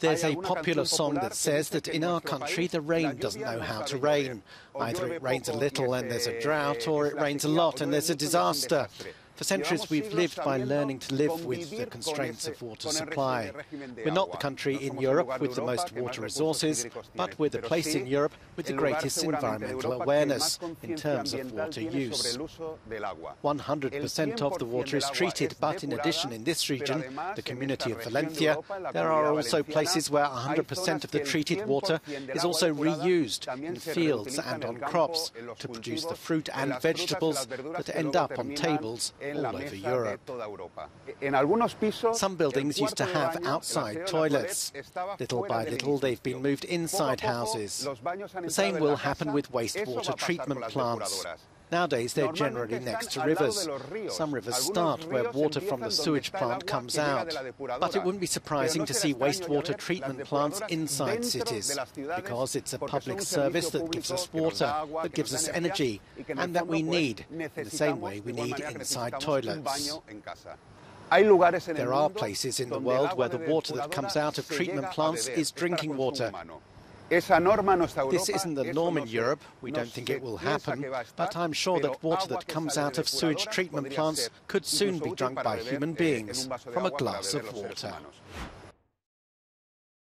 There's a popular song that says that in our country the rain doesn't know how to rain. Either it rains a little and there's a drought, or it rains a lot and there's a disaster. For centuries, we've lived by learning to live with the constraints of water supply. We're not the country in Europe with the most water resources, but we're the place in Europe with the greatest environmental awareness in terms of water use. 100% of the water is treated, but in addition, in this region, the community of Valencia, there are also places where 100% of the treated water is also reused in fields and on crops to produce the fruit and vegetables that end up on tables. Some buildings used to have outside toilets. Little by little, they've been moved inside houses. The same will happen with wastewater treatment plants. Nowadays, they're generally next to rivers. Some rivers start where water from the sewage plant comes out. But it wouldn't be surprising to see wastewater treatment plants inside cities, because it's a public service that gives us water, that gives us energy, and that we need, in the same way we need inside toilets. There are places in the world where the water that comes out of treatment plants is drinking water. This isn't the norm in Europe. We don't think it will happen. But I'm sure that water that comes out of sewage treatment plants could soon be drunk by human beings from a glass of water.